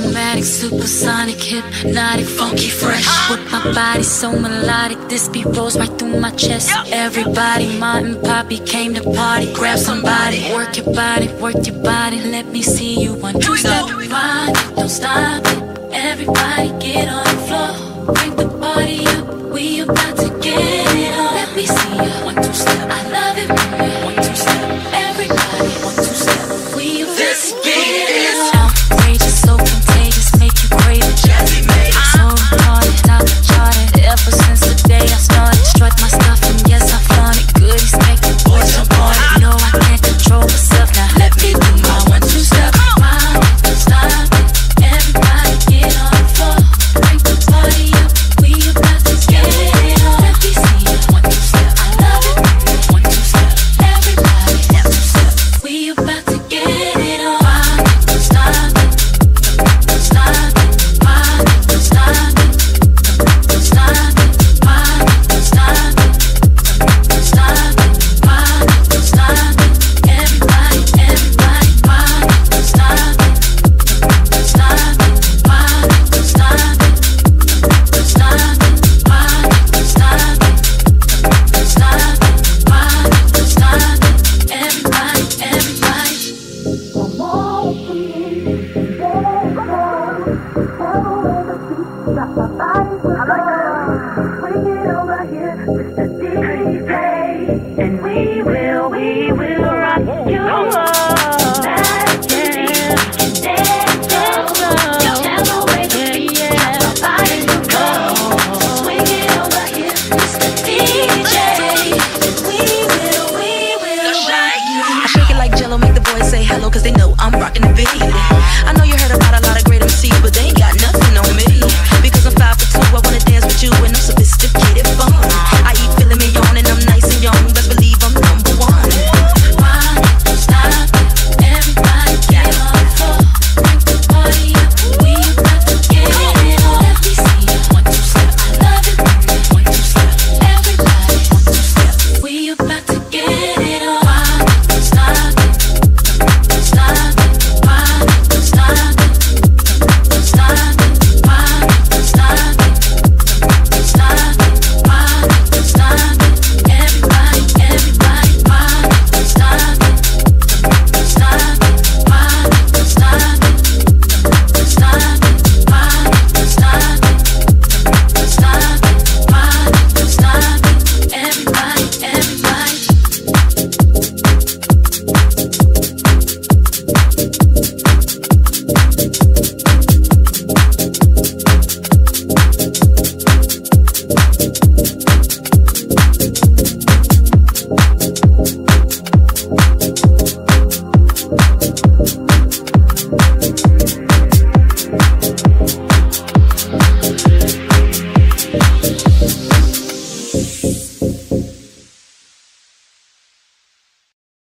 Automatic, supersonic, hypnotic, funky, fresh. With my body so melodic, this beat rolls right through my chest. Everybody, Martin poppy came to party. Grab somebody, work your body, work your body. Let me see you one two step. Ride, don't stop it. Everybody, get on the floor. Bring the party up. We about to get it on. Let me see you one two step. I love it when you and we will, we to go. I shake it like Jello, make the boys say they know I'm rocking the beat. I know you heard about it